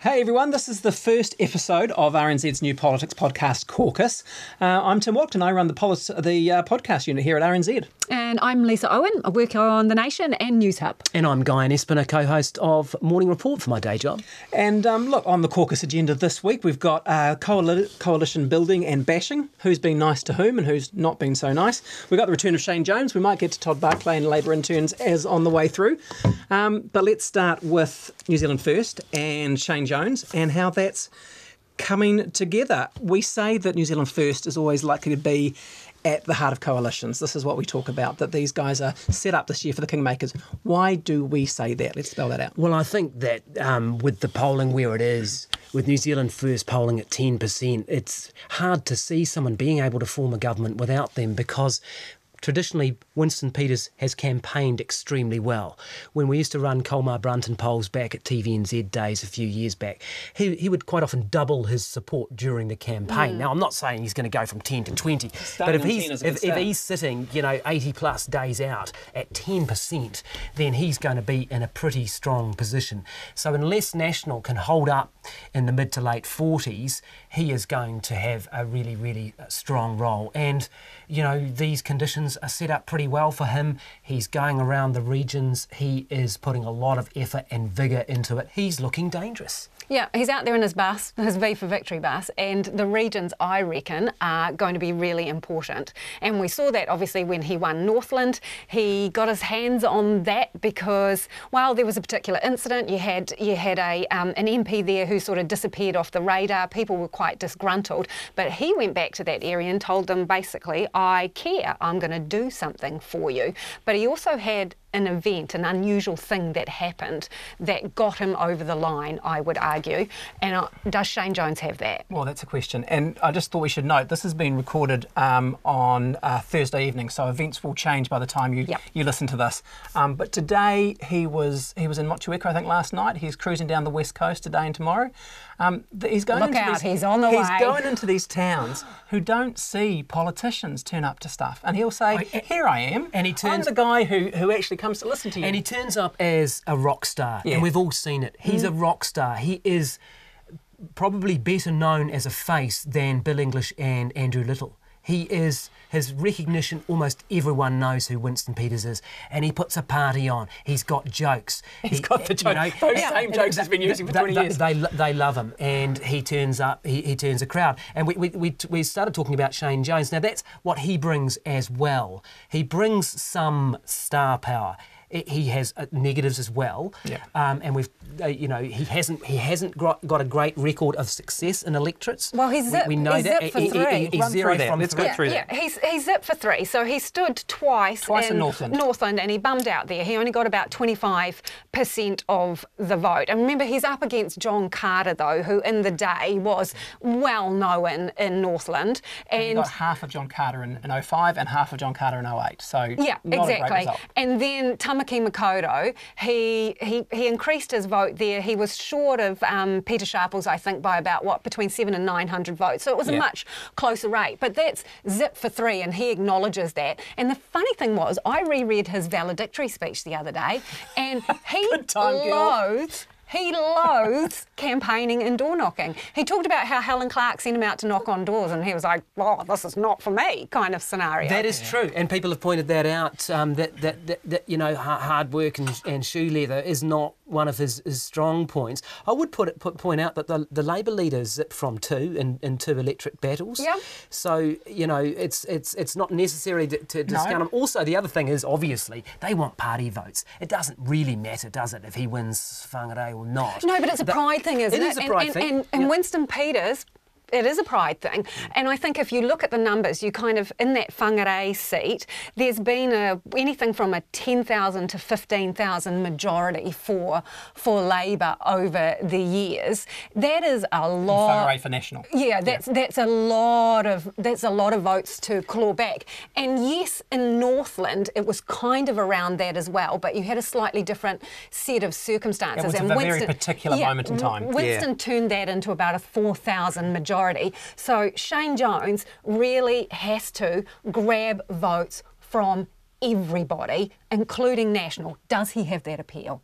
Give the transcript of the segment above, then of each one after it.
Hey everyone, this is the first episode of RNZ's new politics podcast, Caucus. Uh, I'm Tim Watkin. I run the, the uh, podcast unit here at RNZ. And I'm Lisa Owen. I work on The Nation and News Hub. And I'm Guyon Espiner, co host of Morning Report for my day job. And um, look, on the caucus agenda this week, we've got uh, coali- coalition building and bashing who's been nice to whom and who's not been so nice. We've got the return of Shane Jones. We might get to Todd Barclay and Labour interns as on the way through. Um, but let's start with New Zealand First and Shane Jones and how that's coming together. We say that New Zealand First is always likely to be at the heart of coalitions. This is what we talk about, that these guys are set up this year for the Kingmakers. Why do we say that? Let's spell that out. Well, I think that um, with the polling where it is, with New Zealand First polling at 10%, it's hard to see someone being able to form a government without them because traditionally Winston Peters has campaigned extremely well. When we used to run Colmar Brunton polls back at TVNZ days a few years back, he, he would quite often double his support during the campaign. Mm. Now, I'm not saying he's going to go from 10 to 20, but if he's, if, if he's sitting, you know, 80 plus days out at 10%, then he's going to be in a pretty strong position. So unless National can hold up in the mid to late 40s, he is going to have a really, really uh, strong role. And, you know, these conditions are set up pretty well for him. He's going around the regions, he is putting a lot of effort and vigour into it. He's looking dangerous. Yeah, he's out there in his bus, his V for Victory bus, and the regions, I reckon, are going to be really important. And we saw that obviously when he won Northland. He got his hands on that because, well, there was a particular incident. You had you had a um, an MP there who sort of disappeared off the radar. People were quite disgruntled, but he went back to that area and told them basically, I care. I'm going to do something for you. But he also had an event, an unusual thing that happened that got him over the line, I would argue. And uh, does Shane Jones have that? Well, that's a question. And I just thought we should note this has been recorded um, on uh, Thursday evening, so events will change by the time you yep. you listen to this. Um, but today he was he was in Motueka, I think, last night. He's cruising down the west coast today and tomorrow. Um, he's going Look into out, these, he's on the he's way. going into these towns who don't see politicians turn up to stuff, and he'll say, "Here I am," and he turns I'm the guy who who actually comes to listen to you. And he turns up as a rock star, yeah. and we've all seen it. He's mm. a rock star. He is probably better known as a face than Bill English and Andrew Little. He is his recognition. Almost everyone knows who Winston Peters is, and he puts a party on. He's got jokes. He's he, got the jokes. You know, Those yeah, same jokes he's been using for twenty they, years. They, they love him, and he turns up. He, he turns a crowd. And we, we, we, we started talking about Shane Jones. Now that's what he brings as well. He brings some star power he has uh, negatives as well. Yeah. Um, and we've, uh, you know, he hasn't he hasn't got, got a great record of success in electorates. Well, he's zip, we, we know he's that. Zip for three. He, he, he's zero that. from Let's three. go through yeah, that. Yeah, he's, he's zip for three. So he stood twice, twice in, in Northland. Northland, and he bummed out there. He only got about 25% of the vote. And remember, he's up against John Carter, though, who in the day was well known in Northland. And, and got half of John Carter in, in 05 and half of John Carter in 08. So yeah, exactly. And then Tamaki Makaurau he, he, he increased his vote there. He was short of um, Pita Sharples, I think, by about, what, between seven and 900 votes. So it was yeah. a much closer rate. But that's zip for three, and he acknowledges that. And the funny thing was, I reread his valedictory speech the other day, and he loathes he loathes campaigning and door knocking. He talked about how Helen Clark sent him out to knock on doors, and he was like, "Oh, this is not for me," kind of scenario. That is true, and people have pointed that out. Um, that, that, that, that you know, hard work and, and shoe leather is not one of his, his strong points. I would put it put, point out that the, the Labor leaders zipped from two in, in two electric battles. Yeah. So you know, it's it's it's not necessary to, to discount no. him. Also, the other thing is obviously they want party votes. It doesn't really matter, does it, if he wins Whangarei or not? No, but it's a pride thing, isn't it? It is a pride and, thing. And, and, and yeah. Winston Peters it is a pride thing. And I think if you look at the numbers, you kind of, in that Whangarei seat, there's been a, anything from a 10,000 to 15,000 majority for for Labour over the years. That is a lot. Whangarei for National. Yeah, that's yeah. that's a lot of that's a lot of votes to claw back. And yes, in Northland, it was kind of around that as well, but you had a slightly different set of circumstances. It was and a Winston, very particular yeah, moment in time. Winston yeah. turned that into about a 4,000 majority majority. So Shane Jones really has to grab votes from everybody, including National. Does he have that appeal?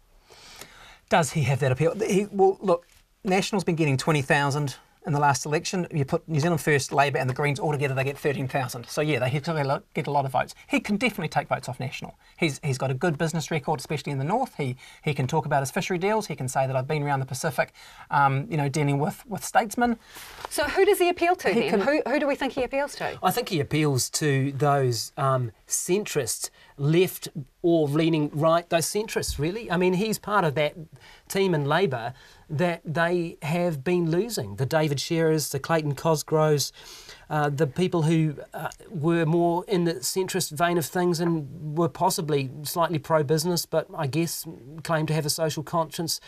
Does he have that appeal? He, well, look, National's been getting 20,000 in the last election. You put New Zealand First, Labor, and the Greens all together, they get 13,000. So, yeah, they get a lot of votes. He can definitely take votes off National. He's, he's got a good business record, especially in the north. He, he can talk about his fishery deals. He can say that I've been around the Pacific, um, you know, dealing with, with statesmen. So, who does he appeal to He then? can- who, who do we think he appeals to? I think he appeals to those um, centrist, left or leaning right, those centrists, really. I mean, he's part of that team in Labor that they have been losing. The David Shearers, the Clayton Cosgroves, uh, the people who uh, were more in the centrist vein of things and were possibly slightly pro business, but I guess claim to have a social conscience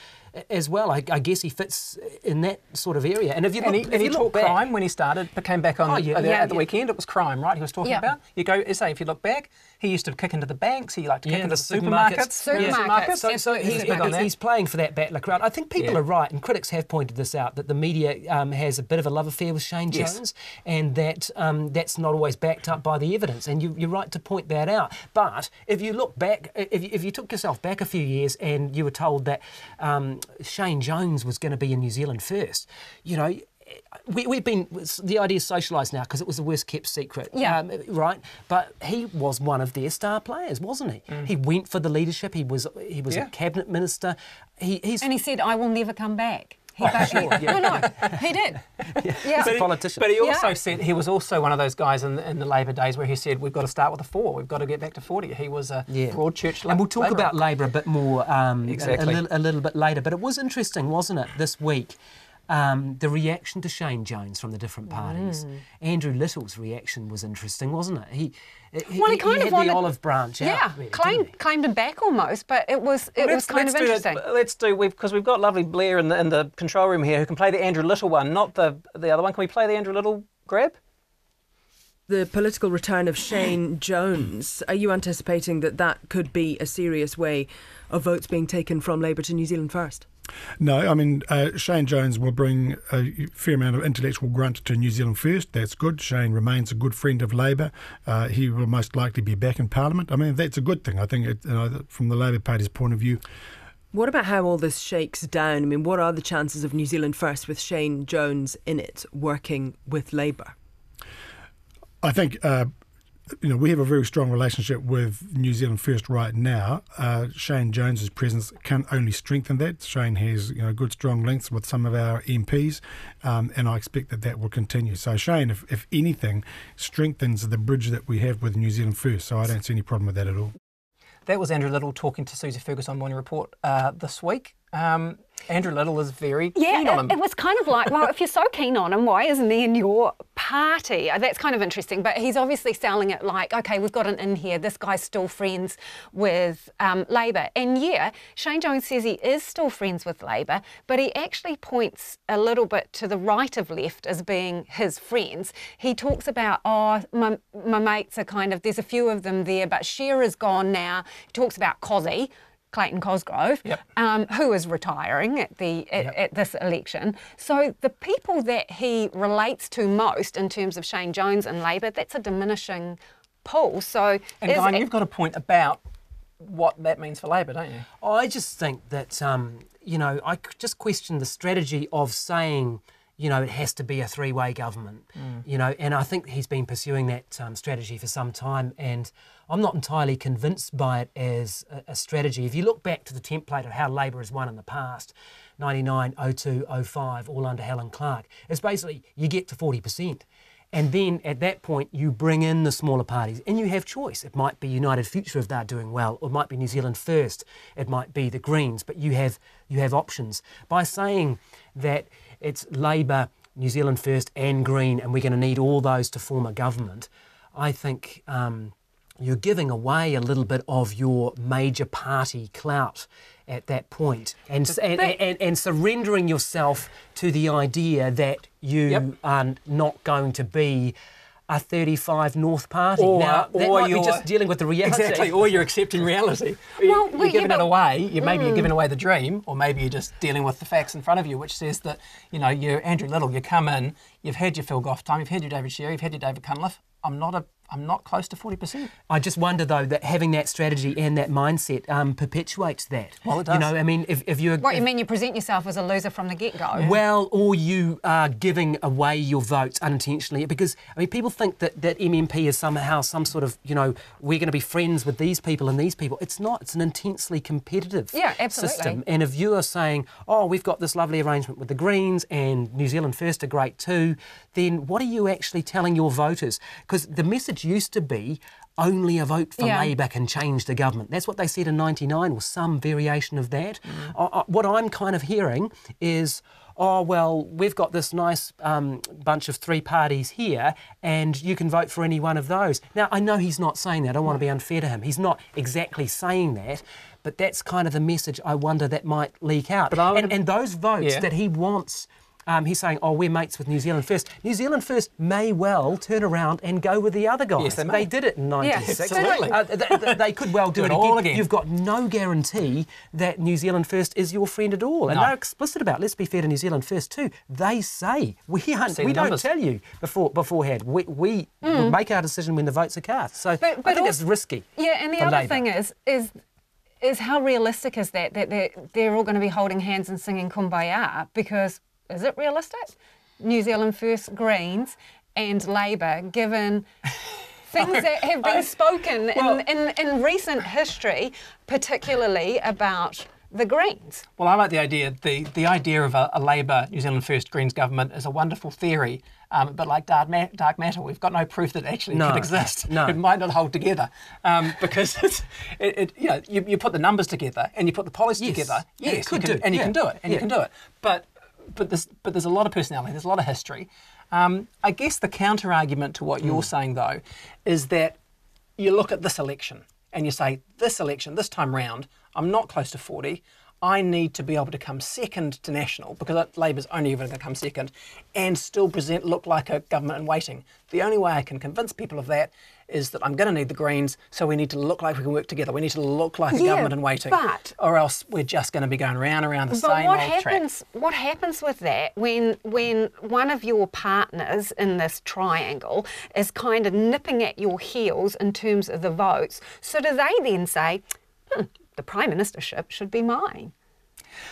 as well. I, I guess he fits in that sort of area. And if you look, And he, if and he you look back, crime when he started, but came back on Oh, yeah. uh, Yeah, at the yeah. weekend. It was crime, right? He was talking about. You go, say, if you look back, he used to kick into the banks. He liked to kick into the the supermarkets. supermarkets. Supermarkets. So, so He's he's, big on that. he's playing for that battler crowd. I think people Yeah. are right, and critics have pointed this out that the media um, has a bit of a love affair with Shane Yes. Jones, and that um, that's not always backed up by the evidence. And you, you're right to point that out. But if you look back, if you, if you took yourself back a few years and you were told that um, Shane Jones was going to be in New Zealand first, you know. We, we've been the idea is socialised now because it was the worst kept secret, Yeah. um, right? But he was one of their star players, wasn't he? He went for the leadership. He was he was Mm. Yeah. a cabinet minister. He, he's And he said, I will never come back. He, Oh, but- no, no, he did. Yeah. a politician. But he also Yeah. said he was also one of those guys in, in the Labor days where he said we've got to start with a four, we've got to get back to forty. He was a Yeah. broad church. And we'll talk labourer. about Labor a bit more um, a- a, little, a little bit later. But it was interesting, wasn't it, this week? Um, the reaction to Shane Jones from the different parties. Mm. Andrew Little's reaction was interesting, wasn't it? He, he, Well, he kind had of wanted the olive branch out. Yeah, really, didn't claimed he? claimed him back almost, but it was it was kind of interesting. That, let's do because we've got lovely Blair in the in the control room here who can play the Andrew Little one, not the the other one. Can we play the Andrew Little grab? the political return of Shane Jones, are you anticipating that that could be a serious way of votes being taken from Labour to New Zealand First? No, I mean, uh, Shane Jones will bring a fair amount of intellectual grunt to New Zealand First. That's good. Shane remains a good friend of Labor. Uh, he will most likely be back in Parliament. I mean, that's a good thing. I think, it, you know, from the Labor Party's point of view, What about how all this shakes down? I mean, what are the chances of New Zealand First with Shane Jones in it working with Labour? I think uh, you know we have a very strong relationship with New Zealand First right now. Uh, Shane Jones's presence can only strengthen that. Shane has you know good strong links with some of our MPs, um, and I expect that that will continue. So Shane, if, if anything, strengthens the bridge that we have with New Zealand First. So I don't see any problem with that at all. That was Andrew Little talking to Susie Ferguson on Morning Report uh, this week. Um, Andrew Little is very Yeah, keen on it, him. it was kind of like, well, if you're so keen on him, why isn't he in your party? Uh, That's kind of interesting. But he's obviously selling it like, okay, we've got an in here. This guy's still friends with um, Labor. And yeah, Shane Jones says he is still friends with Labor, but he actually points a little bit to the right of left as being his friends. He talks about, oh, my, my mates are kind of, there's a few of them there, but Shearer's gone now. He talks about Cozzy. Clayton Cosgrove, Yep. um, who is retiring at the at, at this election. So the people that he relates to most in terms of Shane Jones and Labor, that's a diminishing pool. So and is Guy, it- you've got a point about what that means for Labor, don't you? I just think that, um, you know, I just question the strategy of saying, you know, it has to be a three way government, you know, and I think he's been pursuing that um, strategy for some time, and I'm not entirely convinced by it as a, strategy. If you look back to the template of how Labor has won in the past, 99, 02, 05, all under Helen Clark, it's basically you get to 40%. And then at that point, you bring in the smaller parties and you have choice. It might be United Future if they're doing well, or it might be New Zealand First, it might be the Greens, but you have, you have options. By saying that it's Labour, New Zealand First, and Green, and we're going to need all those to form a government, I think um, you're giving away a little bit of your major party clout at that point and, and, and, and surrendering yourself to the idea that you Yep. are not going to be a 35 North Party. Or- now, that or might you're- just dealing with the reality. Exactly, or you're accepting reality. Well, you're well, yeah, giving it away. You maybe you're mm. giving away the dream, or maybe you're just dealing with the facts in front of you, which says that you know you're Andrew Little. You come in, you've had your Phil Goff time, you've had your David Shearer, you've had your David Cunliffe. I'm not a, I'm not close to forty percent. I just wonder though that having that strategy and that mindset um, perpetuates that. Well, it does. You know, I mean, if, if you're What if- you mean? You present yourself as a loser from the get-go? Well, or you are giving away your votes unintentionally because I mean people think that that MMP is somehow some sort of you know we're going to be friends with these people and these people. It's not. It's an intensely competitive Yeah, absolutely. system. And if you are saying, oh, we've got this lovely arrangement with the Greens and New Zealand First are great too, then what are you actually telling your voters? Because the message used to be. Only a vote for Yeah. Can change the government. That's what they said in '99, or some variation of that. Mm. I- what I'm kind of hearing is, oh, well, we've got this nice um, bunch of three parties here, and you can vote for any one of those. Now, I know he's not saying that. I don't want to be unfair to him. He's not exactly saying that, but that's kind of the message I wonder that might leak out. But I would- and, and those votes Yeah. that he wants. Um, he's saying, "Oh, we're mates with New Zealand First. New Zealand First may well turn around and go with the other guys. Yes, they may. did it in '96. absolutely. Uh, they, they- they could well do, Do it it all again. again. You've got no guarantee that New Zealand First is your friend at all, and No. they're explicit about. Let's be fair to New Zealand First too. They say we aren't. We don't numbers. tell you before beforehand. We, we will make our decision when the votes are cast. So Mm. But- I think also- it's risky. Yeah, and the other Labour. thing is, is, is how realistic is that that they're, they're all going to be holding hands and singing "Kumbaya"? Because is it realistic? New Zealand First, Greens, and Labor, given things that have been spoken well- in, in, in recent history, particularly about the Greens. Well, I like the idea. The the idea of a, a Labor New Zealand First Greens government is a wonderful theory, um, but like dark, ma- dark matter, we've got no proof that it actually No, could exist. no. It might not hold together um, because it's, it, it, you know, you, you put the numbers together and you put the policy Yes, together. and it Yes, could you can, do, and you yeah, can do it, and you yeah. can do it. But but there's but there's a lot of personality. There's a lot of history. Um, I guess the counter argument to what you're saying though is that you look at this election and you say, this election, this time round, I'm not close to 40. I need to be able to come second to national because Labor's only ever going to come second and still present look like a government in waiting. The only way I can convince people of that is that I'm going to need the Greens, so we need to look like we can work together. We need to look like a Yeah, government in waiting, but- or else we're just going to be going round and round the But same what old happens? track. What happens with that when when one of your partners in this triangle is kind of nipping at your heels in terms of the votes? So do they then say, hmm, the prime ministership should be mine?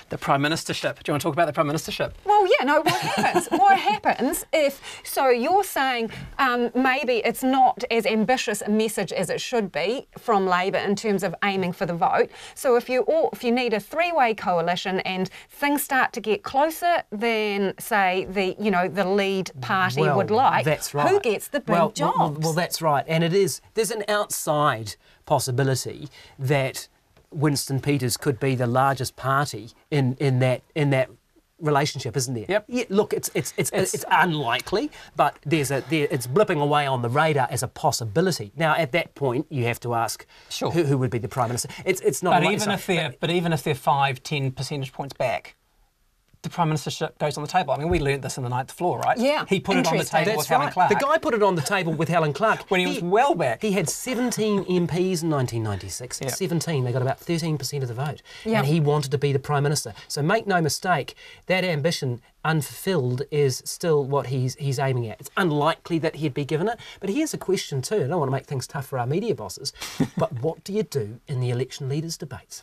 The prime ministership. Do you want to talk about the prime ministership? Well, yeah, no, what happens? what happens if, so you're saying um, maybe it's not as ambitious a message as it should be from Labor in terms of aiming for the vote. So if you all, if you need a three-way coalition and things start to get closer than, say, the, you know, the lead party Well, would like, That's right. who gets the big well, jobs? Well, well, well, that's right. And it is, there's an outside possibility that Winston Peters could be the largest party in, in that in that relationship, isn't there? Yep. Yeah, look, it's it's it's, it's, unlikely, but there's a there, it's blipping away on the radar as a possibility. Now, at that point, you have to ask Sure. who, who would be the prime minister. It's it's not. But even if they're but even if they're five, ten percentage points back, the prime ministership goes on the table. I mean, we learned this in the ninth floor, right? Yeah, He put it on the table That's with Helen. Clark. The guy put it on the table with Helen Clark When he was well back. He had 17 MPs in 1996. Yeah. 17. They got about 13% of the vote, Yeah. and he wanted to be the prime minister. So make no mistake, that ambition unfulfilled is still what he's he's aiming at. It's unlikely that he'd be given it. But here's a question too. I don't want to make things tough for our media bosses, but what do you do in the election leaders debates?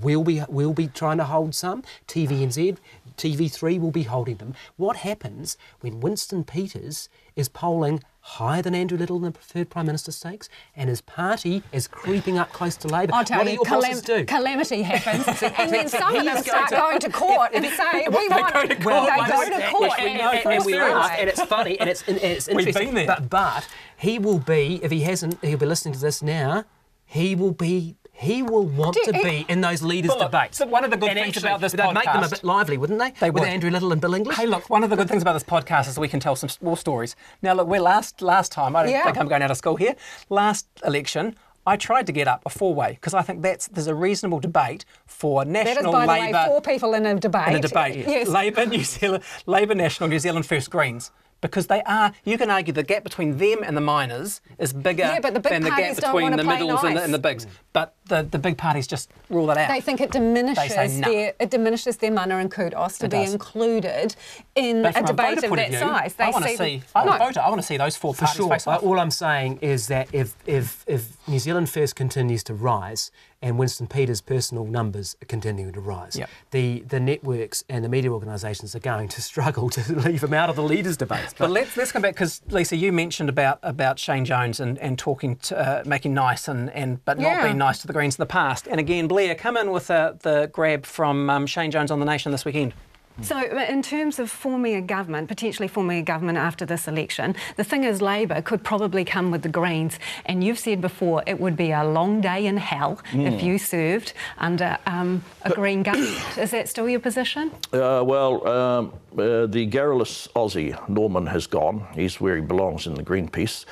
We'll be, we'll be trying to hold some. TVNZ, TV3 will be holding them. What happens when Winston Peters is polling higher than Andrew Little in the preferred Prime Minister stakes and his party is creeping up close to Labour? I'll tell what do you, your bosses calam- do? calamity happens, and then some of He them start going going to- to court and say, "We want." go to they court. go Well, to court, which we know and, and we experience. laugh, and it's funny, and it's, and it's We've interesting. been there. But, but he will be, if he hasn't, he'll be listening to this now. He will be. He will want to be in those leaders' look, debates. so one of the good And things actually, about this they'd make them a bit lively, wouldn't they? They With. Andrew Little and Bill English. Hey, look, one of the good things about this podcast is we can tell some more stories. Now, look, we're last last time. I don't Yeah. think I'm going out of school here. Last election, I tried to get up a four-way because I think that's there's a reasonable debate for national Labour. That is, by the way, four people in a debate. in a debate. Yes. Labour, New Zealand, Labour National, New Zealand First Greens. Because they are. You can argue the gap between them and the minors is bigger Yeah, but the big than the gap between the play middles and the, and the bigs. But the, the big parties just rule that out. They think it diminishes They say no. their it diminishes their mana and kudos to It be does. included in a debate voter of point that view, size. They I want to see, see. the, I'm a no, voter. I want to see those four For parties sure. face off. all I'm saying is that if, if, if New Zealand First continues to rise and Winston Peters' personal numbers are continuing to rise, Yep. the, the networks and the media organisations are going to struggle to leave him out of the leaders' debates. But let's let's come back because Lisa, you mentioned about about Shane Jones and, and talking to uh, making nice and, and but not being nice to the Greens in the past. And again, Blair, come in with uh, the grab from um, Shane Jones on the Nation this weekend. So, in terms of forming a government, potentially forming a government after this election, the thing is, Labor could probably come with the Greens. And you've said before it would be a long day in hell if you served under um, a Green government. Is that still your position? Uh, well, um, uh, the garrulous Aussie Norman has gone. He's where he belongs in the Greenpeace.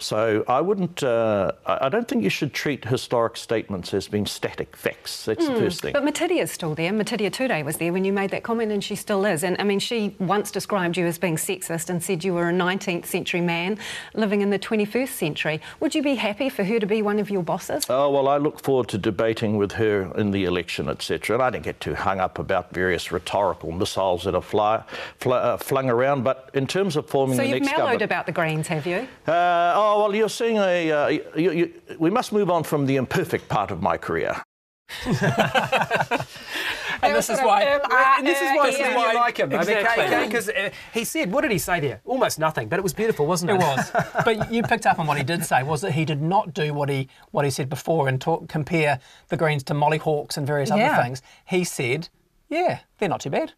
So I wouldn't. Uh, I don't think you should treat historic statements as being static facts. That's the first thing. But Metiria is still there. Metiria Turei was there when you made that comment, and she still is. And I mean, she once described you as being sexist and said you were a 19th century man living in the 21st century. Would you be happy for her to be one of your bosses? Oh, well, I look forward to debating with her in the election, etc. And I don't get too hung up about various rhetorical missiles that are fly, fly, uh, flung around. But in terms of forming so the you've next mellowed government, about the Greens, have you? uh, oh well, you're seeing a. Uh, you, you, we must move on from the imperfect part of my career. And this is why. And this is why, this is why you like him. Exactly. Because uh, he said, what did he say there? Almost nothing, but it was beautiful, wasn't it? It was, but you picked up on what he did say. Was that he did not do what he what he said before and talk, compare the Greens to Mollyhawks and various Yeah. other things. He said, "Yeah, they're not too bad."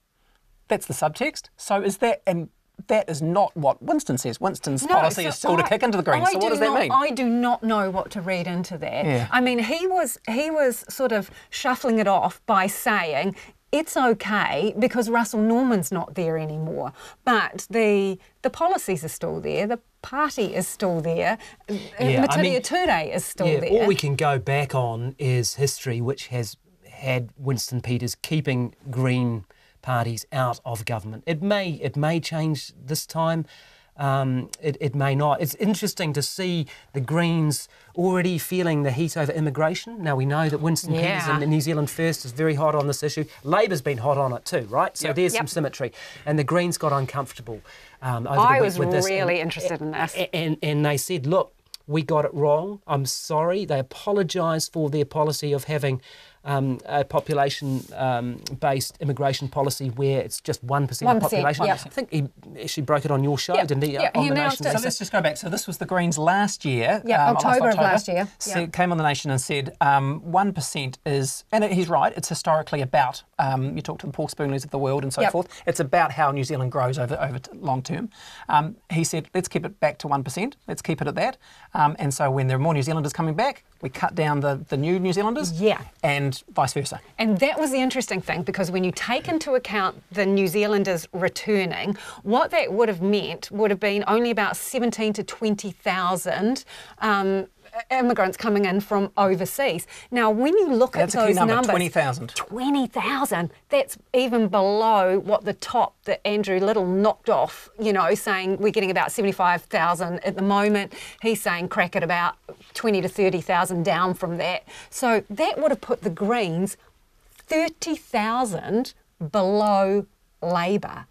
That's the subtext. So is that and that is not what Winston says. Winston's policy so is still to kick into the Greens. I so what do does that mean? I do not know what to read into that. Yeah. I mean, he was he was sort of shuffling it off by saying it's okay because Russell Norman's not there anymore, but the the policies are still there. The party is still there. Yeah, I mean- Turei is still yeah, there. all we can go back on is history, which has had Winston Peters keeping Green parties out of government. It may it may change this time. Um, it, it may not. It's interesting to see the Greens already feeling the heat over immigration. Now we know that Winston Peters Yeah. and New Zealand First is very hot on this issue. Labor's been hot on it too, right? So Yep. there's Yep. some symmetry. And the Greens got uncomfortable um, over the I week was with this. and- really interested in this. a- and and they said, look, we got it wrong. I'm sorry. They apologised for their policy of having um, a population-based immigration policy where it's just one percent of 1%, population. yeah. I think he actually broke it on your show, Yeah, didn't he? yeah, on he the announced Nation. it. So let's just go back. So this was the Greens last year. Yeah, um, last October of last year. said- Yeah. Came on the Nation and said um, one is, and he's right. It's historically about. Um, you talk to the Paul Spoonleys of the world and so Yep. forth. It's about how New Zealand grows over over t- long term. Um, he said, let's keep it back to one percent. Let's keep it at that. Um, and so when there are more New Zealanders coming back, we cut down the the new New Zealanders. Yeah. And vice versa. And that was the interesting thing because when you take into account the New Zealanders returning, what that would have meant would have been only about 17 to 20,000 um, immigrants coming in from overseas. Now, when you look That's at those number. numbers, Twenty thousand. 20,000. That's even below what the top that Andrew Little knocked off, you know, saying we're getting about 75,000 at the moment. He's saying crack at about 20 to 30,000 down from that. So that would have put the Greens 30,000 below Labor.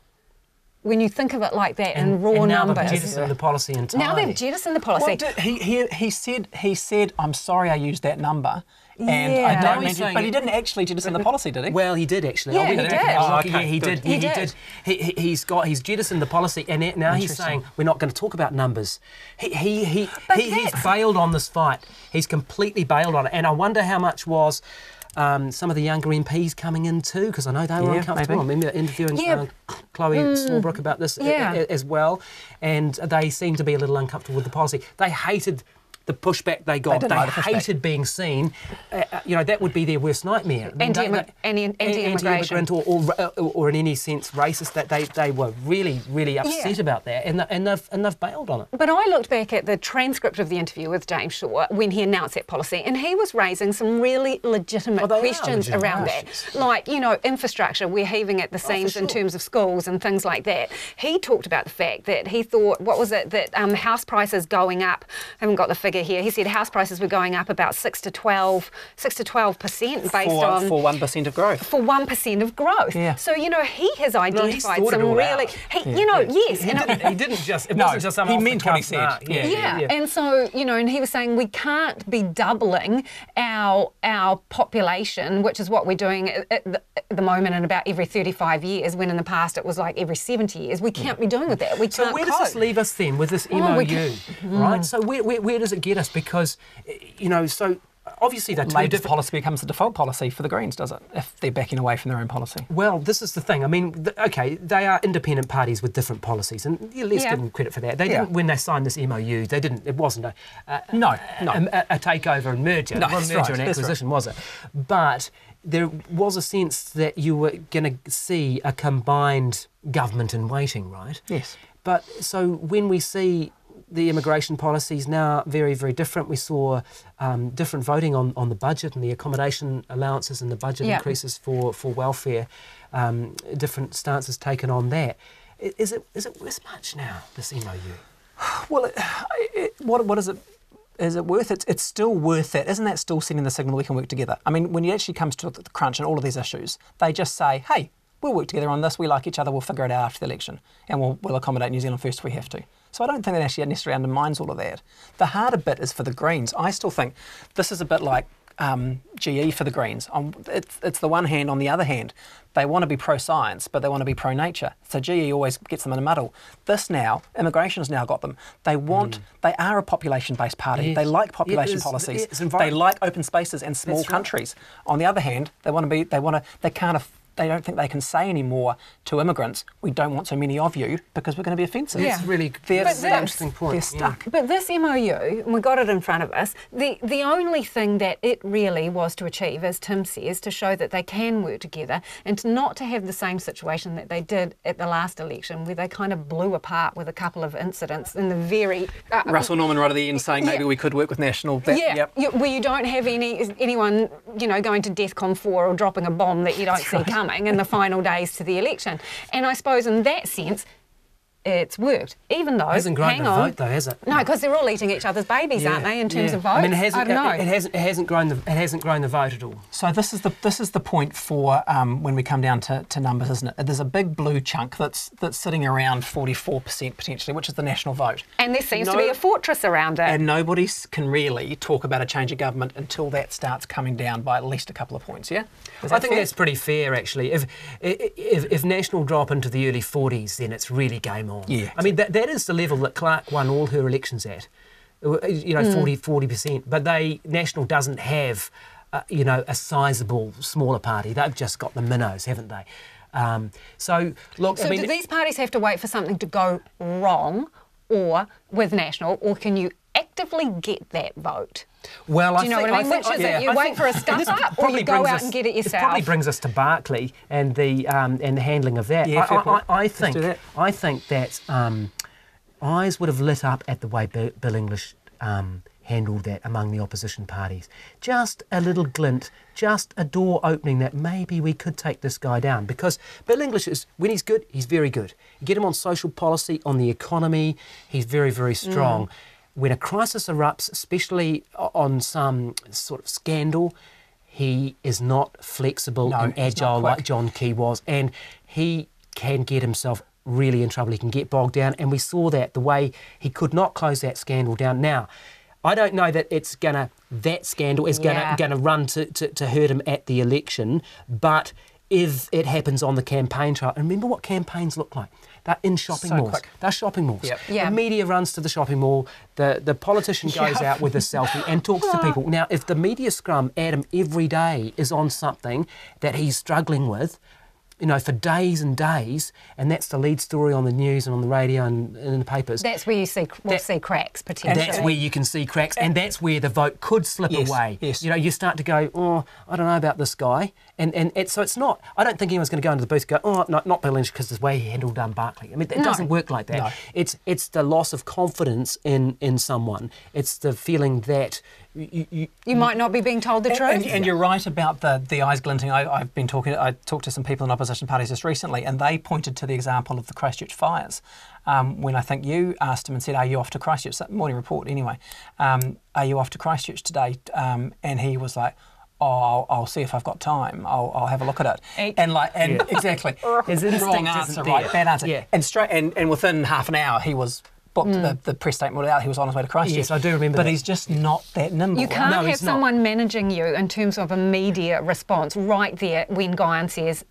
When you think of it like that in raw and now numbers. they've jettisoned the policy entirely. now they've jettisoned the policy. Well, did, he, he he said he said I'm sorry I used that number. And Yeah. I don't he's mention, but he didn't actually jettison the policy, did he? Well, he did actually. Oh, yeah, I'll he did. Oh, Oh, okay, okay, yeah, he did. He He, did. did. He, he, he's got. He's jettisoned the policy, and now he's saying we're not going to talk about numbers. He he he, But he he's bailed on this fight. He's completely bailed on it, and I wonder how much was. Um, some of the younger MPs coming in too, because I know they were Yeah, uncomfortable. maybe. I remember interviewing Yeah. uh, Chloe Swarbrick about this a- Yeah. as well, and they seemed to be a little uncomfortable with the policy. They hated the pushback they got. didn't They, like pushback. hated being seen. Uh, uh, you know, that would be their worst nightmare. Anti- they- they- anti- anti-immigrant or, or, or in any sense racist. That they, they were really, really upset Yeah. about that, and, th- and, they've, and they've bailed on it. But I looked back at the transcript of the interview with James Shaw when he announced that policy, and he was raising some really legitimate Oh, questions legitimate around questions. that. Like, you know, infrastructure, we're heaving at the seams in Oh, sure. terms of schools and things like that. He talked about the fact that he thought, what was it, that um, house prices going up, I haven't got the figure here, he said house prices were going up about 6 to 12, 6 to 12% based for, on for 1% of growth. for one percent of growth. Yeah. So you know he has identified it some really, he, you know, yes, He and didn't, he didn't just. It No, wasn't just some he meant what he said. Yeah, yeah. yeah. and so you know, and he was saying we can't be doubling our our population, which is what we're doing at, the, at the moment, in about every 35 years. When in the past it was like every 70 years. We can't be doing with that. We So can't So where does this leave us then with this Oh, MOU, can- right? So where, where, where does it get us? Because, you know, so obviously they're Labour's different. policy becomes the default policy for the Greens, does it? If they're backing away from their own policy. Well, this is the thing. I mean, th- okay, they are independent parties with different policies, and yeah, let's Yeah. give them credit for that. They Yeah. didn't when they signed this MOU. They didn't. It wasn't a, a No, no. a, a takeover and merger. No, it wasn't that's merger right, and that's right. acquisition, was it? But there was a sense that you were going to see a combined government in waiting, right? Yes. But so when we see the immigration policy is now very, very different, we saw um, different voting on, on the budget and the accommodation allowances and the budget Yeah. increases for, for welfare, um, different stances taken on that. Is it worth much now, this MOU? Well, it, it, what, what is it? Is it worth it? It's still worth it. Isn't that still sending the signal we can work together? I mean, when it actually comes to the crunch and all of these issues, they just say, hey, we'll work together on this. We like each other. We'll figure it out after the election. And we'll, we'll accommodate New Zealand first if we have to. So I don't think that actually necessarily undermines all of that. The harder bit is for the Greens. I still think this is a bit like um, GE for the Greens. On, it's, it's the one hand. On the other hand, they want to be pro-science, but they want to be pro-nature. So GE always gets them in a muddle. This now, immigration's now got them. They want, they are a population-based party. Yes. They like population it's- policies. they like open spaces and small That's right. countries. On the other hand, they want to be, they want to, they can't. Aff- they don't think they can say anymore to immigrants, we don't want so many of you because we're going to be offensive. Yeah. It's really They're that's an this- interesting point. They're yeah. stuck. But this MOU, and we got it in front of us, the, the only thing that it really was to achieve, as Tim says, to show that they can work together and to not to have the same situation that they did at the last election where they kind of blew apart with a couple of incidents in the very... Uh, Russell Norman right at the end saying maybe Yeah. we could work with National. That, yeah, Yep. you- where you don't have any anyone, you know, going to DEFCON 4 or dropping a bomb that you don't see coming in the final days to the election. And I suppose in that sense, it's worked. Even though, It Hasn't grown hang the on, vote though, has it? no, because they're all eating each other's babies, aren't they? In terms yeah. of votes, I mean, it hasn't, don't know. It, it hasn't, it hasn't grown the, it hasn't grown the vote at all. So this is the this is the point for um, when we come down to, to numbers, isn't it? There's a big blue chunk that's that's sitting around 44% potentially, which is the national vote. and there seems to be a fortress around it. And nobody can really talk about a change of government until that starts coming down by at least a couple of points. Yeah, I think fair? that's pretty fair, actually. If, if if National drop into the early 40s, then it's really game on. Yeah. I mean, that, that is the level that Clark won all her elections at. You know, 40 percent. But they National doesn't have, uh, you know, a sizable smaller party. They've just got the minnows, haven't they? Um, so look, so I mean, do these parties have to wait for something to go wrong, or with National, or can you actively get that vote? Well, Do you know think, what I mean? think- Which is it? You I wait think- for a stuff up, or you probably go out us- and get it This probably brings us to Barclay and the um, and the handling of that. Yeah, I, I. I, I Let's think do that. I think that um, eyes would have lit up at the way Bill, Bill English um, handled that among the opposition parties. Just a little glint, just a door opening that maybe we could take this guy down because Bill English is when he's good, he's very good. You get him on social policy, on the economy, he's very very strong. Mm. When a crisis erupts, especially on some sort of scandal, he is not flexible No, and agile like. John Key was, and he can get himself really in trouble. He can get bogged down, and we saw that the way he could not close that scandal down. Now, I don't know that it's gonna that scandal is gonna Yeah. gonna run to, to, to hurt him at the election, but if it happens on the campaign trail, and remember what campaigns look like. They're in shopping So malls. quick. They're shopping malls. Yep. Yeah. The media runs to the shopping mall. The the politician goes Yeah. out with a selfie and talks to people. Now, if the media scrum Adam every day is on something that he's struggling with, you know, for days and days, and that's the lead story on the news and on the radio and, and in the papers. That's where you see we'll That- see cracks potentially. that's where you can see cracks, and that's where the vote could slip Yes, away. yes. You know, you start to go, oh, I don't know about this guy, and and so it's not. I don't think anyone's going to go into the booth and go, oh, no, not Bill English because the way he handled um, Barclay. I mean, it No. doesn't work like that. No. It's it's the loss of confidence in in someone. It's the feeling that you, you, you might not be being told the truth. And, and you're right about the, the eyes glinting. I, I've been talking. I talked to some people in opposition parties just recently, and they pointed to the example of the Christchurch fires. Um, when I think you asked him and said, "Are you off to Christchurch?" That Morning report, anyway. Um, Are you off to Christchurch today? Um, and he was like. Oh, I'll, I'll see if I've got time. I'll, I'll have a look at it. Eek. And like, and exactly, His instinct wrong isn't answer, there. right? Bad answer. Yeah. And straight, and, and within half an hour, he was booked. The, the press statement out. He was on his way to Christchurch. Yes, I do remember But that. he's just not that nimble. You can't No, have he's not. someone managing you in terms of immediate response right there when Guyon says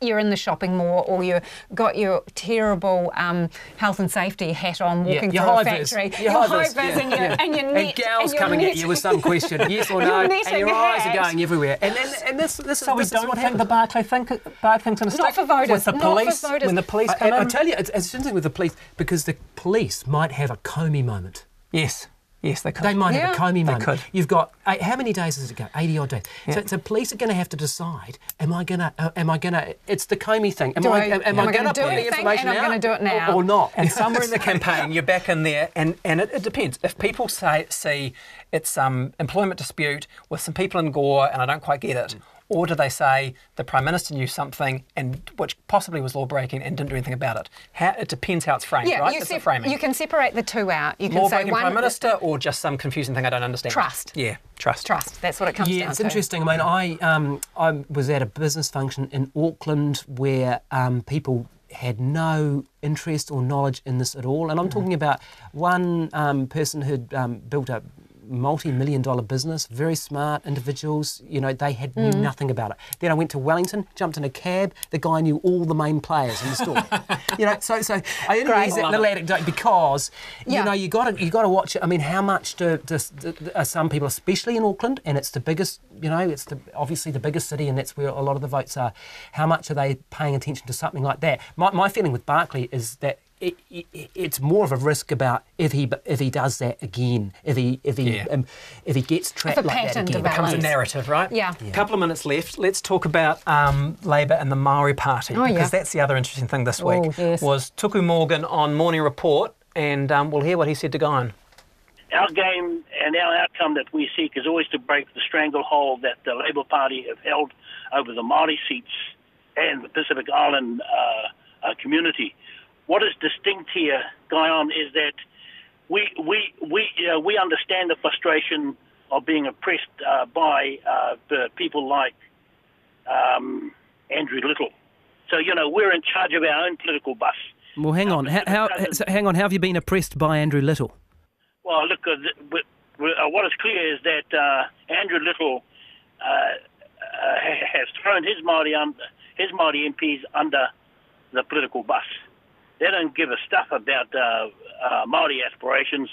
you're in the shopping mall or you've got your terrible um, health and safety hat on walking your through a high vis. factory. Your Your high vis, high vis yeah, and your, yeah. and your and gals your coming at you with some question, yes or no, and your and eyes are going everywhere. And and, and this this So is we don't what think the happens. Barclay think Barclay's going to Not stick for voters, with the police. not for police voters. when the police I, come I, I in. tell you, it's, it's interesting with the police because the police might have a Comey moment. yes, yes, they could. They might have a Comey moment. could. You've got eight, how many days does it go? Eighty odd days. So, so police are going to have to decide: Am I going to? Uh, am I going to? It's the Comey thing. Am Do I? I- Am, am I going gonna do the information and I'm gonna do it now? or, not? And somewhere in the campaign, you're back in there, and, and it, it depends. If people say see it's some employment dispute with some people in Gore, and I don't quite get it, or do they say the prime minister knew something and which possibly was law breaking and didn't do anything about it? How, it depends how it's framed, Yeah, right? you, it's sep- framing. you can separate the two out. You can law say breaking one prime minister, or just some confusing thing I don't understand. Trust. Yeah, trust. trust. That's what it comes Yeah, down it's interesting. I mean, I um, I was at a business function in Auckland where um, people had no interest or knowledge in this at all, and I'm talking about one um, person who'd um, built a multi-million dollar business, very smart individuals. You know, they had knew nothing about it. Then I went to Wellington, jumped in a cab. The guy knew all the main players in the store. you know, so so I only Great. use that little it. anecdote because Yeah. you know you got to you got to watch it. I mean, how much do, do, are some people, especially in Auckland, and it's the biggest, you know, it's the obviously the biggest city, and that's where a lot of the votes are. How much are they paying attention to something like that? My, my feeling with Barclay is that. It, it, it's more of a risk about if he if he does that again, if he if he Yeah. um, if he gets trapped a like that pattern again. develops. becomes a narrative, right? Yeah. A couple of minutes left. Let's talk about um, Labor and the Maori Party Oh, yeah. because that's the other interesting thing this week. Oh, yes. Was Tuku Morgan on Morning Report, and um, we'll hear what he said to Guyon. our game and our outcome that we seek is always to break the stranglehold that the Labour Party have held over the Māori seats and the Pacific Island uh, uh, community. What is distinct here, Guyon, is that we we we uh, we understand the frustration of being oppressed uh, by uh, people like um, Andrew Little. So you know we're in charge of our own political bus. Well, hang on, how, how, so hang on. How have you been oppressed by Andrew Little? Well, look, uh, th- w- w- uh, what is clear is that uh, Andrew Little uh, uh, has thrown his Māori, un- his Māori MPs under the political bus. They don't give a stuff about uh, uh, Māori aspirations.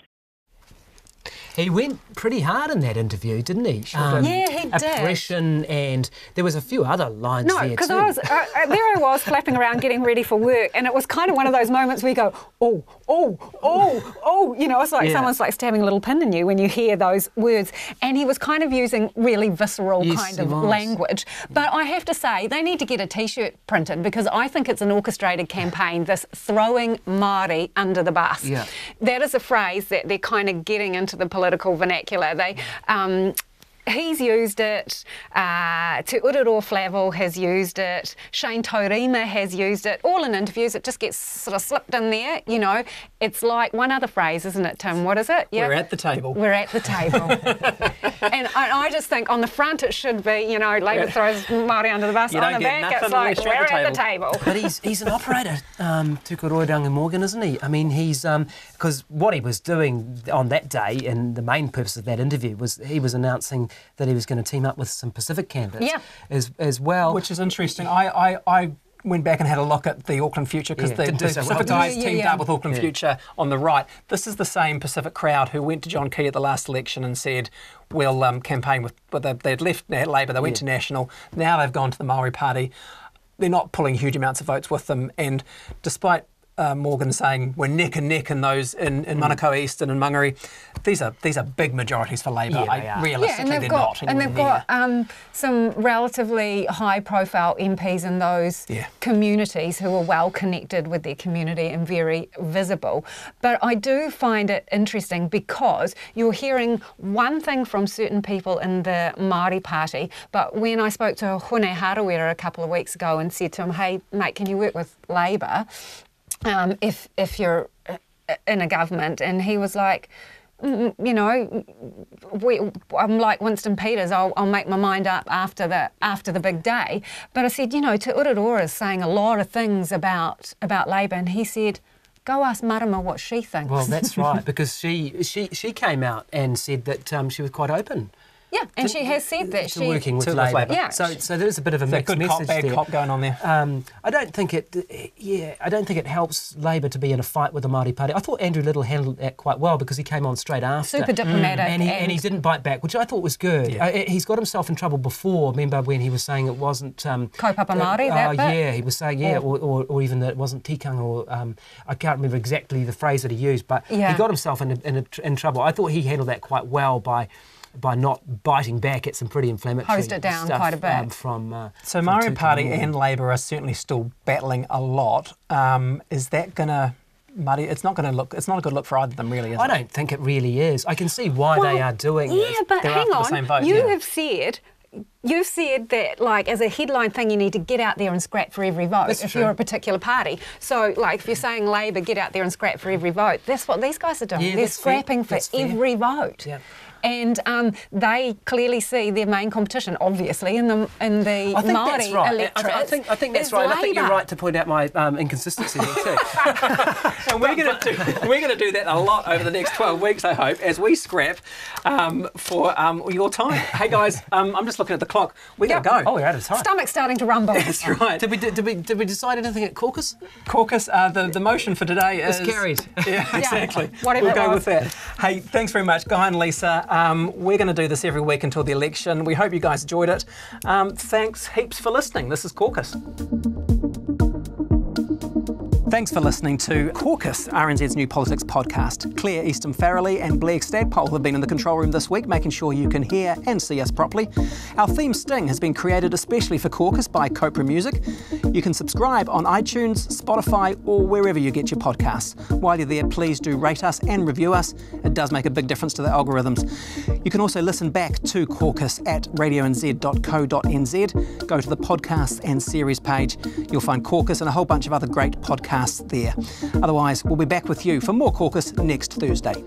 He went pretty hard in that interview, didn't he? Um, Yeah, he did. Oppression, and there was a few other lines No, there because. I was uh, there. I was flapping around getting ready for work, and it was kind of one of those moments where you go, oh, oh, oh, oh. You know, it's like Yeah. someone's like stabbing a little pin in you when you hear those words. And he was kind of using really visceral Yes, kind of was. language. But I have to say, they need to get a T-shirt printed because I think it's an orchestrated campaign. This throwing Māori under the bus. Yeah. That is a phrase that they're kind of getting into the political vernacular. They. Um, He's used it. Uh, Te Ururoa Flavell has used it. Shane Taurima has used it. All in interviews, it just gets sort of slipped in there. You know, it's like one other phrase, isn't it, Tim? What is it? We're at the table. We're at the table. and I, I just think on the front it should be, you know, Labor throws Māori under the bus. You on the back, it's like we're at the at the table. But he's he's an operator, um, Tukoroirangi Morgan, isn't he? I mean, he's because what he was doing on that day, and the main purpose of that interview was he was announcing that he was going to team up with some Pacific candidates, Yeah. as as well. Which is interesting. I, I, I went back and had a look at the Auckland Future because Yeah, the, didn't the so Pacific did it? guys Yeah, yeah, teamed yeah. up with Auckland Yeah. Future on the right. This is the same Pacific crowd who went to John Key at the last election and said, we'll um, campaign with, but they, they'd left Labor, they went to National, now they've gone to the Maori Party. they're not pulling huge amounts of votes with them. And despite uh, Morgan saying we're neck and neck in those in, in Manukau East and in Mangere. These are these are big majorities for Labor. Yeah, they I, are. realistically, yeah, they've they're got not. and they've anywhere got um, some relatively high-profile MPs in those Yeah. communities who are well connected with their community and very visible. But I do find it interesting because you're hearing one thing from certain people in the Māori Party, but when I spoke to Hone Harawira a couple of weeks ago and said to him, "Hey, mate, can you work with Labor um, if if you're uh, in a government?" and he was like. "Mm, You know, we, I'm like Winston Peters. I'll, I'll make my mind up after the after the big day. But I said, you know, Te Ururoa is saying a lot of things about about Labor, and he said, go ask Marama what she thinks. Well, that's right, because she she she came out and said that um, she was quite open yeah, and she has said that to she working with to Labor. Labor. Yeah. So so there's a bit of a Is mixed good cop, message bad there. cop going on there? Um, I don't think it. Yeah, I don't think it helps Labor to be in a fight with the Māori Party. I thought Andrew Little handled that quite well because he came on straight after. super diplomatic and he, and he didn't bite back, which I thought was good. Yeah. Uh, he's got himself in trouble before. Remember when he was saying it wasn't um, Kaupapa Māori, uh, that oh, yeah, he was saying yeah, or, or, or even that it wasn't tikanga, or um, I can't remember exactly the phrase that he used, but Yeah. he got himself in, in, in trouble. I thought he handled that quite well by. By not biting back at some pretty inflammatory Hosed it down stuff, quite a bit. um, from uh, So from Māori Party Moore. and Labour are certainly still battling a lot. Um, is that gonna muddy? It's not going to look. It's not a good look for either of them, really. Is I it? don't think it really is. I can see why they are doing Yeah, this. but They're hang after the on. same vote, you yeah. have said. You've said that, like, as a headline thing, you need to get out there and scrap for every vote That's if true. you're a particular party. So, like, if you're saying Labour, get out there and scrap for every vote, that's what these guys are doing. Yeah, They're that's fair. scrapping for That's fair. every vote. Yeah. And um, they clearly see their main competition, obviously, in the in the I think Māori that's right. I- electorate. I, think I think that's right. And I think you're right to point out my um, inconsistency there too. And we're going to do we're going to do that a lot over the next twelve weeks, I hope, as we scrap um, for um, your time. Hey guys, um, I'm just looking at the clock. We got to go. oh, we're out of time. Stomach's starting to rumble. That's right. Did we did we did we decide anything at caucus? Caucus, uh, the, the motion for today is. It's carried. Yeah, exactly. whatever we'll go with that. Hey, thanks very much, Guy and Lisa. Um, we're going to do this every week until the election. We hope you guys enjoyed it. Um, thanks heaps for listening. This is Caucus. Thanks for listening to Caucus, RNZ's new politics podcast. Claire Easton Farrelly and Blair Stadpole have been in the control room this week, making sure you can hear and see us properly. Our theme Sting has been created especially for Caucus by Copra Music. You can subscribe on iTunes, Spotify, or wherever you get your podcasts. While you're there, please do rate us and review us. It does make a big difference to the algorithms. You can also listen back to Caucus at radionz.co.nz. Go to the podcasts and series page. You'll find Caucus and a whole bunch of other great podcasts there. Otherwise, we'll be back with you for more Caucus next Thursday.